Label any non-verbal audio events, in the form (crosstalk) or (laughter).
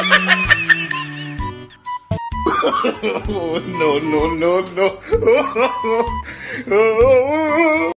(laughs) Oh, no, no, no, no. (laughs) Oh, oh,